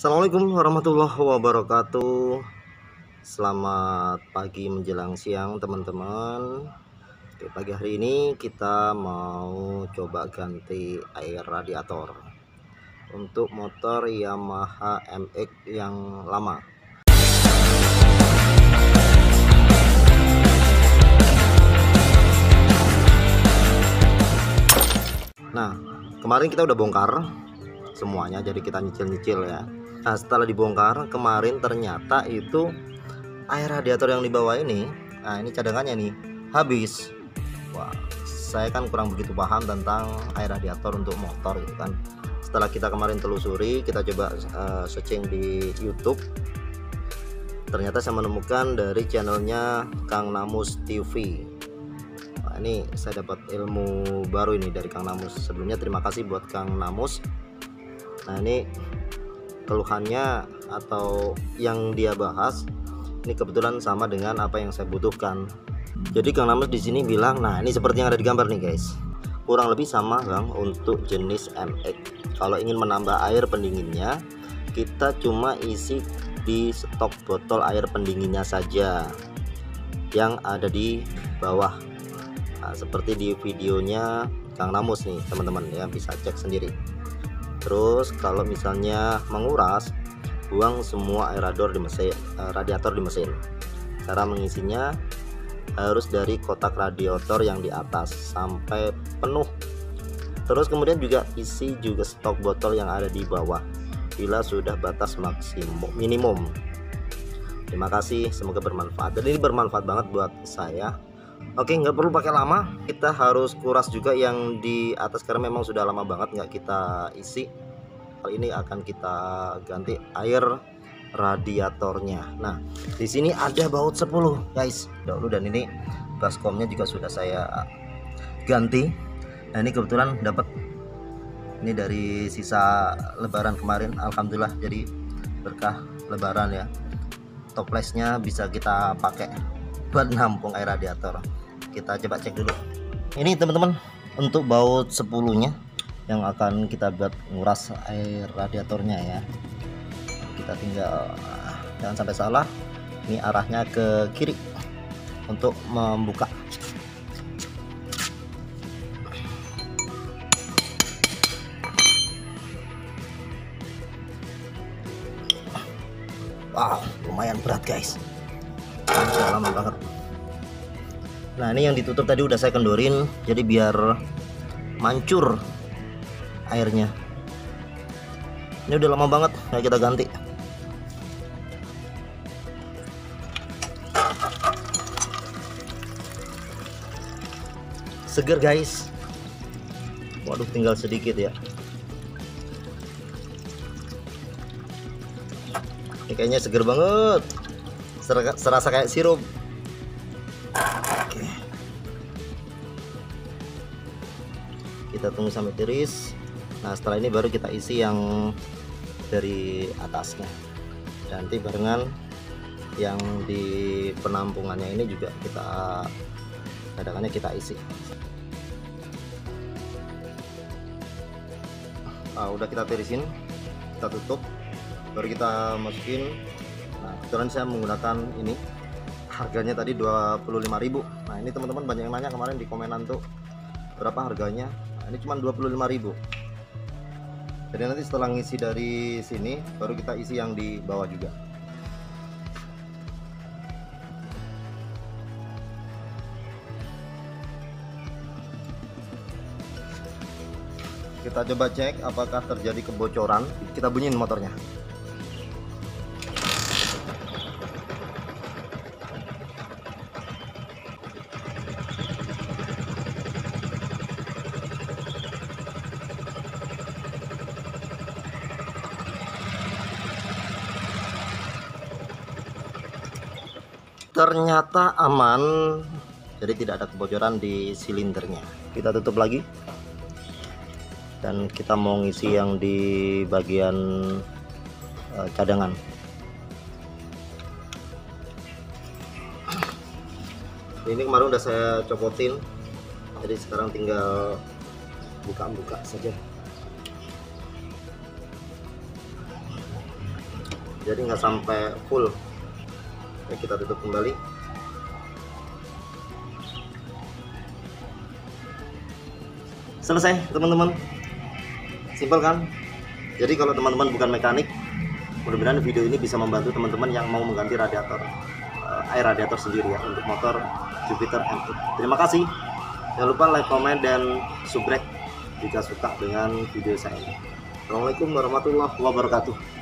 Assalamualaikum warahmatullahi wabarakatuh. Selamat pagi menjelang siang teman-teman. Oke, Pagi hari ini kita mau coba ganti air radiator Untuk motor Yamaha MX yang lama. Nah kemarin kita udah bongkar semuanya jadi kita nyicil-nyicil ya Nah setelah dibongkar kemarin ternyata itu air radiator yang di bawah ini Nah ini cadangannya nih habis. Wah saya kan kurang begitu paham tentang air radiator untuk motor gitu kan. Setelah kita kemarin telusuri kita coba uh, searching di YouTube. Ternyata saya menemukan dari channelnya Kang Namus TV nah, ini saya dapat ilmu baru ini dari Kang Namus. Sebelumnya terima kasih buat Kang Namus. Nah ini keluhannya atau yang dia bahas ini kebetulan sama dengan apa yang saya butuhkan. Jadi Kang Namus di sini bilang nah ini seperti yang ada di gambar nih guys. Kurang lebih sama Kang untuk jenis MX kalau ingin menambah air pendinginnya kita cuma isi di stok botol air pendinginnya saja yang ada di bawah. Nah, seperti di videonya Kang Namus nih teman-teman ya bisa cek sendiri terus kalau misalnya menguras buang semua air radiator di mesin eh, radiator di mesin. Cara mengisinya harus dari kotak radiator yang di atas sampai penuh. Terus kemudian juga isi juga stok botol yang ada di bawah bila sudah batas maksimum minimum. Terima kasih semoga bermanfaat. Dan ini bermanfaat banget buat saya Oke nggak perlu pakai lama. Kita harus kuras juga yang di atas karena memang sudah lama banget nggak kita isi. Kali ini akan kita ganti air radiatornya. Nah di sini ada baut 10 guys. Dahulu dan ini baskomnya juga sudah saya ganti. Nah ini kebetulan dapat ini dari sisa lebaran kemarin. Alhamdulillah jadi berkah lebaran ya. Toplesnya bisa kita pakai buat nampung air radiator. Kita coba cek dulu. Ini teman-teman untuk baut 10 nya yang akan kita buat nguras air radiatornya ya. Kita tinggal jangan sampai salah. Ini arahnya ke kiri untuk membuka. Wow lumayan berat guys lama banget nah ini yang ditutup tadi udah saya kendorin jadi biar mancur airnya. Ini udah lama banget ya kita ganti. Seger guys. Waduh tinggal sedikit ya. Ini kayaknya seger banget serasa kayak sirup. Kita tunggu sampai tiris. Nah setelah ini baru kita isi yang dari atasnya. Nanti barengan yang di penampungannya ini juga kita cadangannya kita isi. Nah, udah kita tirisin kita tutup baru kita masukin kebetulan saya menggunakan ini harganya tadi 25.000 nah ini teman-teman banyak yang nanya kemarin di komenan tuh berapa harganya? Nah, ini cuma 25.000 jadi nanti setelah ngisi dari sini baru kita isi yang di bawah juga. Kita coba cek apakah terjadi kebocoran. Kita bunyiin motornya ternyata aman. Jadi tidak ada kebocoran di silindernya. Kita tutup lagi. Dan kita mau ngisi yang di bagian uh, cadangan. Ini kemarin udah saya copotin. Jadi sekarang tinggal buka-buka saja. Jadi nggak sampai full Kita tutup kembali. Selesai teman-teman. Simpel kan? Jadi kalau teman-teman bukan mekanik mudah-mudahan video ini bisa membantu teman-teman yang mau mengganti radiator uh, air radiator sendiri ya untuk motor Jupiter M2 terima kasih. Jangan lupa like, comment, dan subscribe jika suka dengan video saya ini. Assalamualaikum warahmatullahi wabarakatuh